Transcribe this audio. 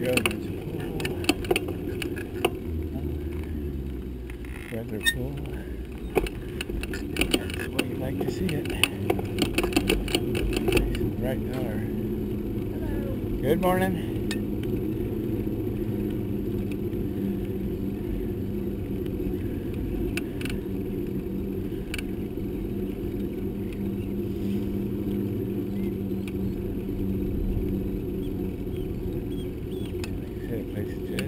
Rather cool. That's you like to see it. Nice and bright color. Good morning. Thank you,